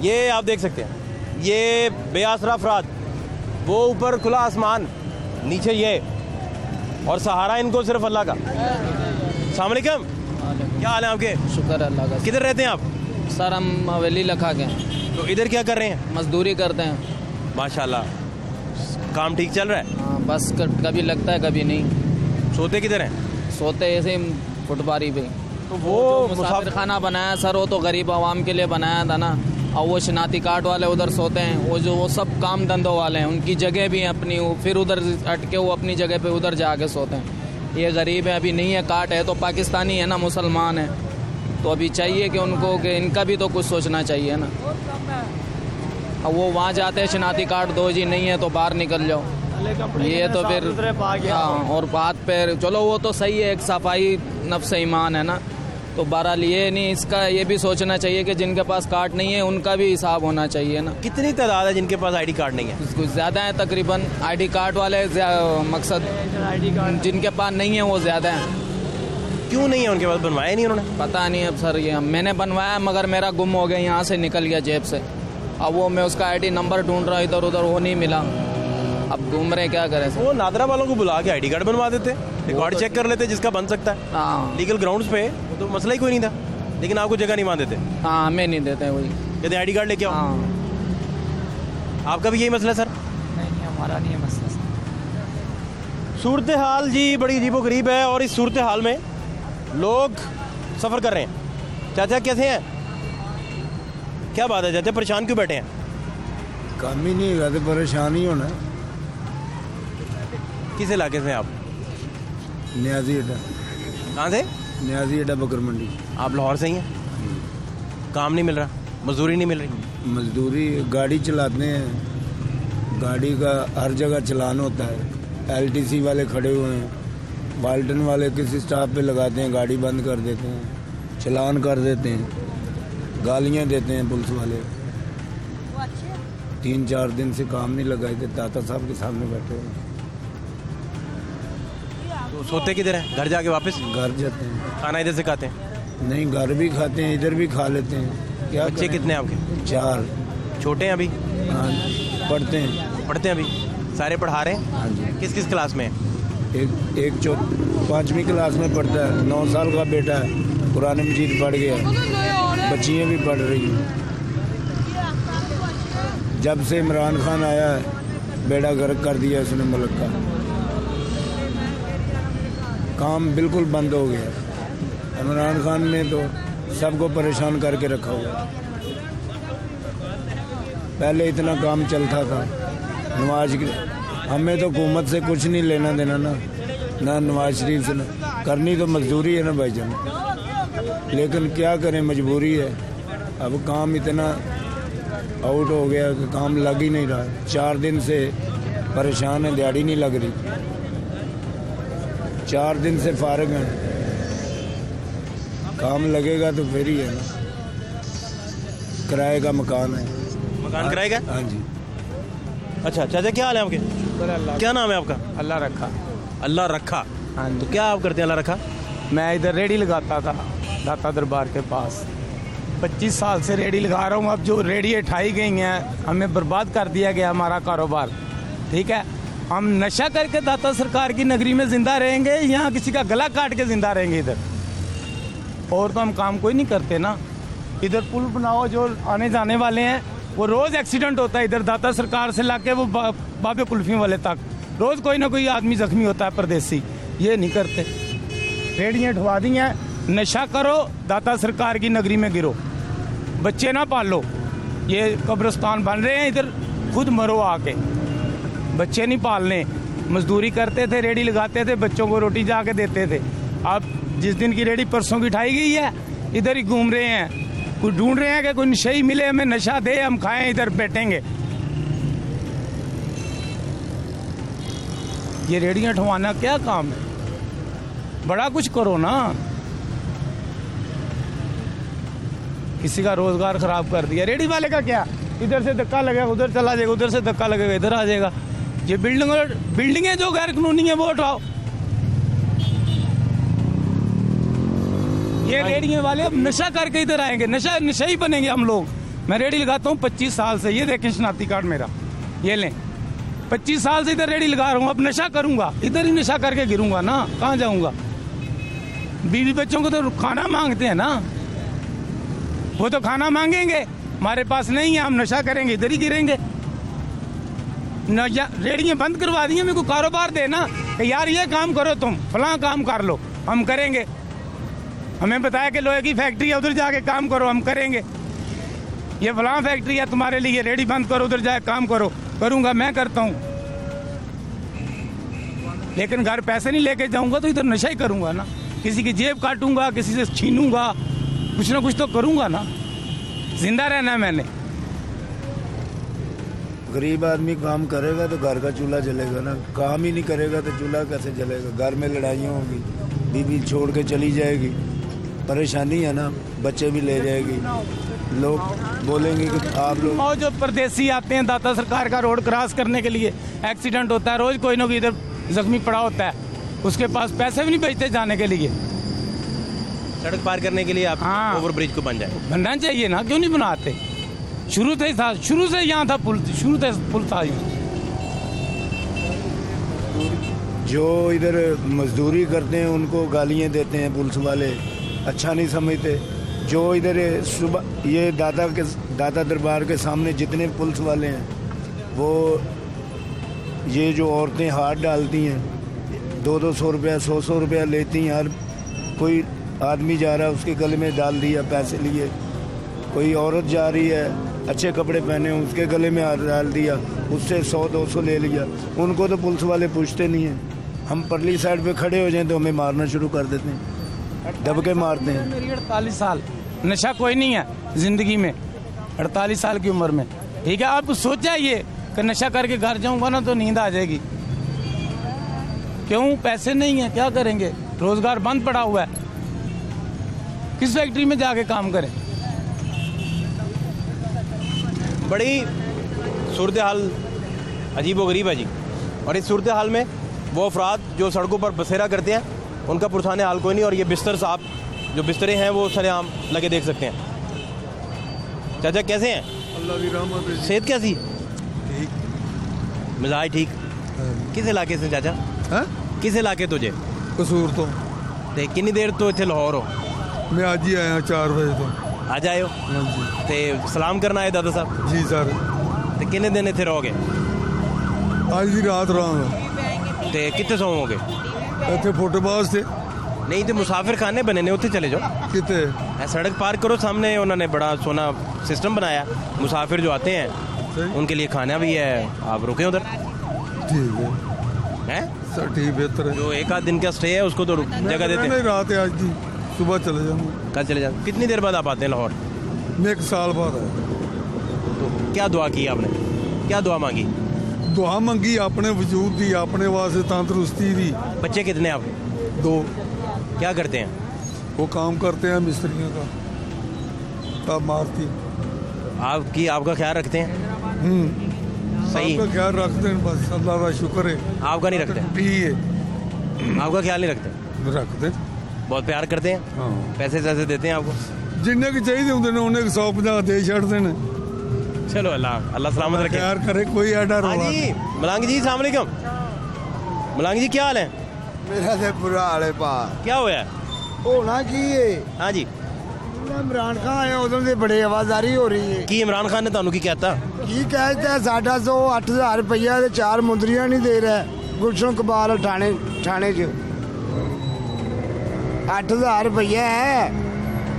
ये आप देख सकते हैं। ये बेआसरा अफराद वो ऊपर खुला आसमान नीचे ये। और सहारा इनको सिर्फ़ अल्लाह का। सलामकुम क्या हाल है आपके? शुक्र अल्लाह का। किधर रहते हैं आप? सर हम हवेली लखा के हैं। तो इधर क्या कर रहे हैं? मजदूरी करते हैं। माशाल्लाह। काम ठीक चल रहा है? हाँ, बस कभी लगता है कभी नहीं। सोते किधर हैं? सोते ऐसे फुटबारी पे। तो वो मुसाफिर मुसाफिर खाना बनाया सर वो तो गरीब आवाम के लिए बनाया था ना। और वो शनाती कार्ड वाले उधर सोते हैं वो जो वो सब काम धंधों वाले हैं उनकी जगह भी है अपनी वो फिर उधर अटके वो अपनी जगह पे उधर जाके सोते हैं। ये गरीब है अभी नहीं है काट है तो पाकिस्तानी है ना मुसलमान है। तो अभी चाहिए कि उनको कि इनका भी तो कुछ सोचना चाहिए ना। अब वो वहाँ जाते हैं शनाती कार्ड दो जी नहीं है तो बाहर निकल जाओ। ये तो फिर हाँ और बात पैर चलो वो तो सही है एक सफ़ाई नफ्स ईमान है ना। तो बहरहाल ये नहीं इसका ये भी सोचना चाहिए कि जिनके पास कार्ड नहीं है उनका भी हिसाब होना चाहिए ना। कितनी तादाद है जिनके पास आईडी कार्ड नहीं है? कुछ ज़्यादा है तकरीबन। आईडी कार्ड वाले ज्या- कार्ड जिनके पास नहीं है वो ज़्यादा है। क्यों नहीं है? उनके पास बनवाया नहीं उन्होंने? पता नहीं अब सर ये मैंने बनवाया मगर मेरा गुम हो गया यहाँ से निकल गया जेब से। अब वो मैं उसका आईडी नंबर ढूंढ रहा इधर उधर वो नहीं मिला। आप घूम रहे क्या करें वो नादरा वालों को बुला के आईडी कार्ड बनवा देते रिकॉर्ड चेक तो कर लेते जिसका बन सकता है। हाँ। लीगल ग्राउंड्स पे तो मसला ही कोई नहीं था लेकिन आपको जगह नहीं मान देते। हाँ हमें नहीं देते वही कहते आई कार्ड लेके आओ। हाँ। आपका भी यही मसला है सर? नहीं हमारा नहीं है मसला सूरत हाल जी बड़ी अजीबो गरीब है और इस सूरत हाल में लोग सफ़र कर रहे हैं। चाचा कैसे हैं? क्या बात है चाचा परेशान क्यों बैठे हैं? काम ही नहीं होगा तो परेशान ही होना। किस इलाके से आप? न्याजी अड्डा। कहाँ से? न्याजी अड्डा बकर मंडी। आप लाहौर से ही हैं? काम नहीं मिल रहा? मजदूरी नहीं मिल रही? मजदूरी गाड़ी चलाते हैं। गाड़ी का हर जगह चलान होता है। एलटीसी वाले खड़े हुए हैं। बाल्टन वाले किसी स्टाफ पे लगाते हैं गाड़ी बंद कर देते हैं। चलान कर देते हैं। गालियाँ देते हैं पुलिस वाले। तीन चार दिन से काम नहीं लगाए थे ताता साहब के सामने बैठे हुए हैं। सोते किधर है? घर जाके वापस? घर जाते हैं। खाना इधर से खाते हैं? नहीं घर भी खाते हैं इधर भी खा लेते हैं। क्या बच्चे कितने आपके? चार। छोटे हैं अभी? हाँ, पढ़ते हैं। पढ़ते हैं अभी? सारे पढ़ा रहे हैं? हाँ जी। किस किस क्लास में एक एक चौ पाँचवीं क्लास में पढ़ता है। नौ साल का बेटा है। पुराने मजीद पढ़ गया बच्चियाँ भी पढ़ रही हैं। जब से इमरान खान आया है बेड़ा गर्क कर दिया उसने मुल्क का। काम बिल्कुल बंद हो गया। इमरान खान ने तो सबको परेशान करके रखा हुआ। पहले इतना काम चलता था। नवाज़ हमें तो हुकूमत से कुछ नहीं लेना देना ना। ना नवाज़ शरीफ से ना। करनी तो मजदूरी है ना भाईजान लेकिन क्या करें, मजबूरी है। अब काम इतना आउट हो गया कि काम लग ही नहीं रहा। चार दिन से परेशान है, दिहाड़ी नहीं लग रही। चार दिन से फारग हैं। काम लगेगा तो फिर ही है ना। किराए का मकान है। मकान कराएगा हाँ जी। अच्छा चाचा क्या हाल है आपके? क्या नाम है आपका? अल्लाह रखा। अल्लाह रखा। हाँ तो क्या आप करते हैं अल्लाह रखा? मैं इधर रेडी लगाता था दाता दरबार के पास। 25 साल से रेडी लगा रहा हूँ अब जो रेडी उठाई गई हैं हमें बर्बाद कर दिया गया हमारा कारोबार। ठीक है? हम नशा करके दाता सरकार की नगरी में ज़िंदा रहेंगे यहाँ किसी का गला काट के ज़िंदा रहेंगे इधर? और तो हम काम कोई नहीं करते ना। इधर पुल बनाओ, जो आने जाने वाले हैं, वो रोज़ एक्सीडेंट होता है इधर दाता सरकार से लाके वो बाबे कुल्फी वाले तक। रोज़ कोई ना कोई आदमी जख्मी होता है परदेसी। ये नहीं करते। रेडियाँ ठवा दी हैं। नशा करो, दाता सरकार की नगरी में गिरो। बच्चे ना पालो। ये कब्रस्तान बन रहे हैं, इधर खुद मरो आके। बच्चे नहीं पालने। मजदूरी करते थे रेडी लगाते थे, बच्चों को रोटी जाके देते थे। अब जिस दिन की रेडी परसों की उठाई गई है, इधर ही घूम रहे हैं। कोई ढूंढ रहे हैं कि कोई नशे मिले, हमें नशा दे, हम खाएँ, इधर बैठेंगे। ये रेडियाँ ठवाना क्या काम है? बड़ा कुछ करो ना। किसी का रोज़गार खराब कर दिया। रेडी वाले का क्या? इधर से धक्का लगेगा, उधर चला जाएगा, उधर से धक्का लगेगा, इधर आ जाएगा। ये बिल्डिंग बिल्डिंगें जो गैर कानूनी है वो उठाओ ये रेडियो वाले अब नशा करके इधर आएँगे नशा नशा ही बनेंगे हम लोग। मैं रेडी लगाता हूँ पच्चीस साल से ये देखें शनाती कार्ड मेरा ये लें। पच्चीस साल से इधर रेडी लगा रहा हूँ अब नशा करूँगा इधर ही नशा करके गिरूँगा ना कहाँ जाऊँगा? बीवी बच्चों को तो खाना मांगते हैं ना। वो तो खाना मांगेंगे हमारे पास नहीं है हम नशा करेंगे इधर ही गिरेंगे। नशा रेडियाँ बंद करवा दी मेरे को कारोबार देना। यार, ये काम करो तुम, फला काम कर लो, हम करेंगे। हमें बताया कि लोहे की फैक्ट्री है, उधर जाके काम करो, हम करेंगे। ये फलां फैक्ट्री है तुम्हारे लिए रेडी बंद करो, उधर जाके काम करो। करूँगा, मैं करता हूँ। लेकिन घर पैसे नहीं लेके जाऊँगा तो इधर नशा ही करूँगा ना। किसी की जेब काटूँगा, किसी से छीनूँगा, कुछ ना कुछ तो करूँगा ना। ज़िंदा रहना है मैंने। गरीब आदमी काम करेगा तो घर का चूल्हा जलेगा ना। काम ही नहीं करेगा तो चूल्हा कैसे जलेगा? घर में लड़ाइयाँ होगी बीवी छोड़ के चली जाएगी। परेशानी है ना बच्चे भी ले जाएगी। लोग बोलेंगे कि आप लोग और जो परदेसी आते हैं दाता सरकार का रोड क्रॉस करने के लिए एक्सीडेंट होता है रोज कोई ना कोई इधर जख्मी पड़ा होता है। उसके पास पैसे भी नहीं बचते जाने के लिए। सड़क पार करने के लिए आप हाँ। ओवर ब्रिज को बन जाए। बनना चाहिए ना क्यों नहीं बनाते? शुरू से ही था, शुरू से यहाँ था पुल, शुरू से पुल था यहाँ जो इधर मजदूरी करते हैं, उनको गालियाँ देते हैं पुलिस वाले अच्छा नहीं समझते। जो इधर सुबह, ये दादा के, दादा दरबार के सामने जितने पुलिस वाले हैं, वो ये जो औरतें हाथ डालती हैं, दो दो सौ रुपया, सौ सौ रुपया लेती हैं, हर कोई आदमी जा रहा है, उसके गले में डाल दिया, पैसे लिए। कोई औरत जा रही है अच्छे कपड़े पहने, उसके गले में हाथ डाल दिया, उससे सौ, दो सौ ले लिया। उनको तो पुलिस वाले पूछते नहीं हैं। हम परली साइड पे खड़े हो जाएँ तो हमें मारना शुरू कर देते हैं। दबके मारते हैं। मेरी अड़तालीस साल। नशा कोई नहीं है ज़िंदगी में, अड़तालीस साल की उम्र में। ठीक है, आप सोचा ये कि नशा करके घर जाऊँगा ना तो नींद आ जाएगी। क्यों? पैसे नहीं है, क्या करेंगे? रोज़गार बंद पड़ा हुआ है। किस फैक्ट्री में जाके काम करें? बड़ी सूरत हाल अजीब गरीब है जी। और इस सूरत हाल में वो अफराद जो सड़कों पर बसेरा करते हैं उनका पुरसाने हाल कोई नहीं और ये बिस्तर साहब जो बिस्तरे हैं वो सरेआम लगे देख सकते हैं। चाचा कैसे हैं? सेहत कैसी? मिजाज ठीक? हाँ। किस इलाके से चाचा? हाँ? किस इलाके तो तुझे कसूर तो। देख कितनी देर तो इतने लाहौर हो? मैं आज ही आया चार बजे तो। ਅੱਜ ਆਏ ਹੋ ਹਾਂਜੀ ਤੇ ਸਲਾਮ ਕਰਨ ਆਏ ਦਾਦਾ ਸਾਹਿਬ ਜੀ ਸਰ ਤੇ ਕਿੰਨੇ ਦਿਨ ਇੱਥੇ ਰਹੋਗੇ ਅੱਜ ਦੀ ਰਾਤ ਰਹਾਂਗਾ ਤੇ ਕਿੱਥੇ ਸੌਵੋਗੇ ਇੱਥੇ ਫੁੱਟਬਾਜ਼ ਤੇ ਨਹੀਂ ਤੇ ਮੁਸਾਫਿਰ ਖਾਨੇ ਬਣੇ ਨੇ ਉੱਥੇ ਚਲੇ ਜਾਓ ਕਿਤੇ है, सड़क पार करो सामने उन्होंने बड़ा सोना सिस्टम बनाया मुसाफिर जो आते हैं सही उनके लिए खाना भी है आप रुके उधर ਠੀਕ ਹੈ हैं ਸਰ ਠੀਕ ਬਿਹਤਰ ਹੈ जो एक आध दिन का स्टे है उसको तो रुक- ਮੈਂ जगह देते ਨਹੀਂ हैं ਰਾਤ ਹੈ ਅੱਜ ਦੀ सुबह चले जाऊँगा। कल चले जाऊँ कितनी देर बाद आप आते हैं लाहौर? मैं एक साल बाद आया। तो क्या दुआ की आपने? क्या दुआ मांगी? दुआ मांगी अपने वजूद दी अपने वास्ते तंदुरुस्ती दी। बच्चे कितने आप? दो। क्या करते हैं? वो काम करते हैं मिस्त्रियों का। तब मारती आपकी आपका ख्याल रखते हैं? हम्म। सही। आपका ख्याल रखते हैं बस अल्लाह का शुक्र है। आपका नहीं रखते? ठीक आपका ख्याल नहीं रखते? रखते। हैं बहुत प्यार करते हैं ਹਾਂ पैसे वैसे देते हैं आपको ਜਿੰਨੇ ਕੁ ਚਾਹੀਦੇ ਹੁੰਦੇ ਨੇ ਉਹਨੇ 150 ਦੇ ਛੱਡਦੇ ਨੇ चलो अल्लाह अल्लाह सलामत रखे ਖੈਰ ਕਰੇ ਕੋਈ ਐਡਾ हाँ ਰੋਲਾ जी मलांग जी सलामकुम मलांग जी क्या हाल है ਮੇਰਾ ਤੇ ਬੁਰਾ ਹਾਲ ਹੈ ਭਾ क्या हुआ है ਹੋਣਾ ਕੀ ਏ हाँ जी ਇਮਰਾਨ ਖਾਨ ਆਇਆ ਉਦੋਂ ਦੇ ਬੜੇ ਆਵਾਜ਼ਾਰੀ ਹੋ ਰਹੀ ਏ ਕੀ ਇਮਰਾਨ ਖਾਨ ਨੇ ਤੁਹਾਨੂੰ ਕੀ ਕਹਿਤਾ ਕੀ ਕਹਿਤਾ ਸਾਡਾ ਸੋ 8000 ਰੁਪਈਆ ਤੇ ਚਾਰ ਮੁੰਦਰੀਆਂ ਨਹੀਂ ਦੇ ਰਿਹਾ ਗੁਲਸ਼ਨ ਕਬਾਲ ਥਾਣੇ ਥਾਣੇ 'ਚ 8000 ਰੁਪਈਆ ਹੈ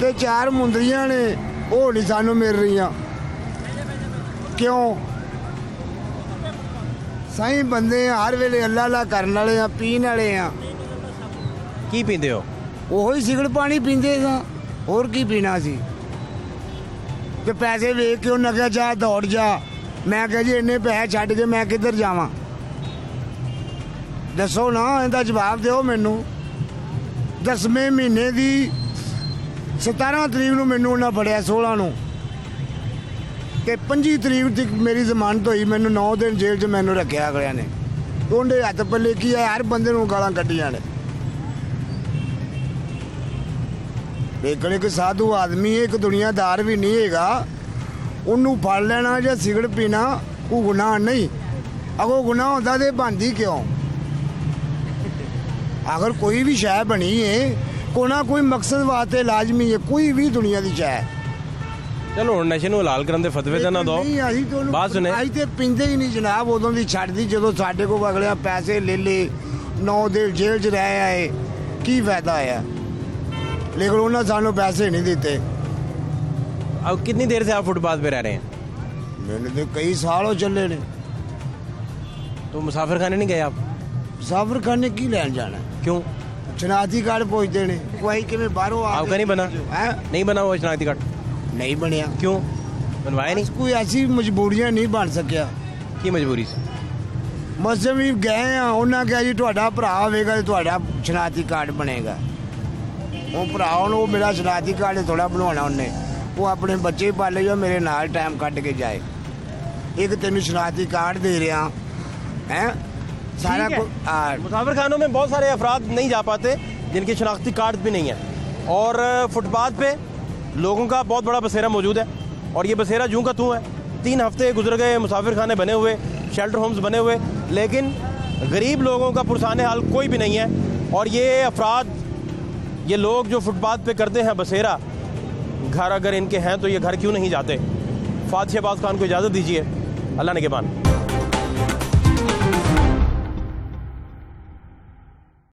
ਤੇ ਚਾਰ ਮੁੰਦਰੀਆਂ ਨੇ ਉਹ ਨਹੀਂ ਸਾਨੂੰ ਮਿਲ ਰਹੀਆਂ। ਕਿਉਂ? ਸਹੀ ਬੰਦੇ ਆ ਹਰ ਵੇਲੇ ਅੱਲਾ ਅੱਲਾ ਕਰਨ ਵਾਲੇ ਆ ਪੀਣ ਵਾਲੇ ਆ। ਕੀ ਪੀਂਦੇ ਹੋ? ਉਹੀ ਸਿਗੜ ਪਾਣੀ ਪੀਂਦੇ ਸਾਂ। ਹੋਰ ਕੀ ਪੀਣਾ ਸੀ? ਤੇ ਪੈਸੇ ਵੇਖ ਕੇ ਉਹਨਾਂ ਕਿਹਾ ਜਾ ਦੌੜ ਜਾ। ਮੈਂ ਕਿਹਾ ਜੀ ਇੰਨੇ ਪੈਸੇ ਛੱਡ ਕੇ ਮੈਂ ਕਿੱਧਰ ਜਾਵਾਂ? ਦੱਸੋ ਨਾ ਇਹਦਾ ਜਵਾਬ ਦਿਓ ਮੈਨੂੰ। ਦਸਵੇਂ ਮਹੀਨੇ ਦੀ 17 ਤਰੀਕ ਨੂੰ ਮੈਨੂੰ ਉਹਨਾਂ ਫੜਿਆ 16 ਨੂੰ। ਤੇ 25 ਤਰੀਕ ਤੱਕ ਮੇਰੀ ਜ਼ਮਾਨਤ ਹੋਈ, ਮੈਨੂੰ 9 ਦਿਨ ਜੇਲ੍ਹ 'ਚ ਮੈਨੂੰ ਰੱਖਿਆ ਅਗਲਿਆਂ ਨੇ। ਉਹਦੇ ਹੱਥ ਪੱਲੇ ਕੀ ਆ, ਹਰ ਬੰਦੇ ਨੂੰ ਗਾਲਾਂ ਕੱਢੀਆਂ ਨੇ। ਲੇਕਿਨ ਇੱਕ ਸਾਧੂ ਆਦਮੀ, ਇੱਕ ਦੁਨੀਆਦਾਰ ਵੀ ਨਹੀਂ ਹੈਗਾ। ਉਹਨੂੰ ਫੜ ਲੈਣਾ ਜਾਂ ਸਿਗਰਟ ਪੀਣਾ, ਉਹ ਗੁਨਾਹ ਨਹੀਂ। ਅਗੋ ਗੁਨਾਹ ਹੁੰਦਾ ਤੇ ਬਣਦੀ ਕਿਉਂ? ਅਗਰ ਕੋਈ ਵੀ ਸ਼ੈ ਬਣੀ ਏ ਕੋਨਾ ਕੋਈ ਮਕਸਦ ਵਾਸਤੇ ਲਾਜ਼ਮੀ ਹੈ ਕੋਈ ਵੀ ਦੁਨੀਆ ਦੀ ਸ਼ੈ ਚਲੋ ਹੁਣ ਨਸ਼ੇ ਨੂੰ ਹਲਾਲ ਕਰਨ ਦੇ ਫਤਵੇ ਤਾਂ ਨਾ ਦਿਓ ਨਹੀਂ ਅਸੀਂ ਤਾਂ ਉਹਨੂੰ- ਬਾਤ ਸੁਣੇ ਅਸੀਂ ਤੇ ਪਿੰਦੇ ਹੀ ਨਹੀਂ ਜਨਾਬ ਉਦੋਂ ਦੀ ਛੱਡਦੀ ਜਦੋਂ ਸਾਡੇ ਕੋਲ ਅਗਲਿਆਂ ਪੈਸੇ ਲੈ ਲੇ ਨੌ ਦੇ ਜੇਲ੍ਹ 'ਚ ਰਹਿ ਆਏ ਕੀ ਫਾਇਦਾ ਆਇਆ ਲੇਕਿਨ ਉਹਨਾਂ ਸਾਨੂੰ ਪੈਸੇ ਨਹੀਂ ਦਿੱਤੇ अब कितनी देर से आप फुटपाथ पे रह रहे हैं ਮੈਨੂੰ ਤੇ ਕਈ ਸਾਲ ਹੋ ਚੱਲੇ ਨੇ तो मुसाफिर खाने नहीं गए आप ਸਾਫਰ ਖਾਨੇ ਕੀ ਲੈਣ ਜਾਣਾ क्यों ਸ਼ਨਾਖਤੀ ਕਾਰਡ ਪੁੱਛਦੇ ਨੇ ਕੋਈ ਕਿਵੇਂ ਬਾਹਰੋਂ ਆ आपका नहीं बना ਹੈ नहीं बना हुआ शनाख्ती कार्ड ਨਹੀਂ ਬਣਿਆ क्यों बनवाया नहीं ਕੋਈ ਐਸੀ ਮਜਬੂਰੀਆਂ ਨਹੀਂ ਬਣ ਸਕਿਆ की मजबूरी से ਮਸਜਿਦ ਵੀ ਗਏ ਆ ਉਹਨਾਂ ਕਿਹਾ ਜੀ ਤੁਹਾਡਾ ਭਰਾ ਹੋਵੇਗਾ ਤੇ ਤੁਹਾਡਾ ਸ਼ਨਾਖਤੀ ਕਾਰਡ ਬਣੇਗਾ ਉਹ ਭਰਾ ਨੂੰ ਉਹ ਮੇਰਾ ਸ਼ਨਾਖਤੀ ਕਾਰਡ ਥੋੜਾ ਬਣਾਉਣਾ ਉਹਨੇ ਉਹ ਆਪਣੇ ਬੱਚੇ ਪਾਲੇ ਜੋ ਮੇਰੇ ਨਾਲ ਟਾਈਮ ਕੱਢ ਕੇ ਜਾਏ ਇੱਕ ਤੈਨੂੰ ਸ਼ਨਾਖਤੀ ਕਾਰਡ ਦੇ ਰਿਹਾ ਹੈ सारा मुसाफिर खानों में बहुत सारे अफराद नहीं जा पाते जिनकी शनाख्ती कार्ड भी नहीं है। और फुटपाथ पे लोगों का बहुत बड़ा बसेरा मौजूद है। और ये बसेरा जूँ का तू है। तीन हफ़्ते गुजर गए मुसाफिर खाने बने हुए शेल्टर होम्स बने हुए लेकिन गरीब लोगों का पुरसान हाल कोई भी नहीं है। और ये अफराद ये लोग जो फुटपाथ पे करते हैं बसेरा घर अगर इनके हैं तो ये घर क्यों नहीं जाते? फातिहाबाद खान को इजाज़त दीजिए। अल्लाह ने के बान।